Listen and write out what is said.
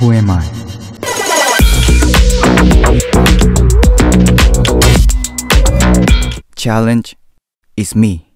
Who am I? Challenge is me.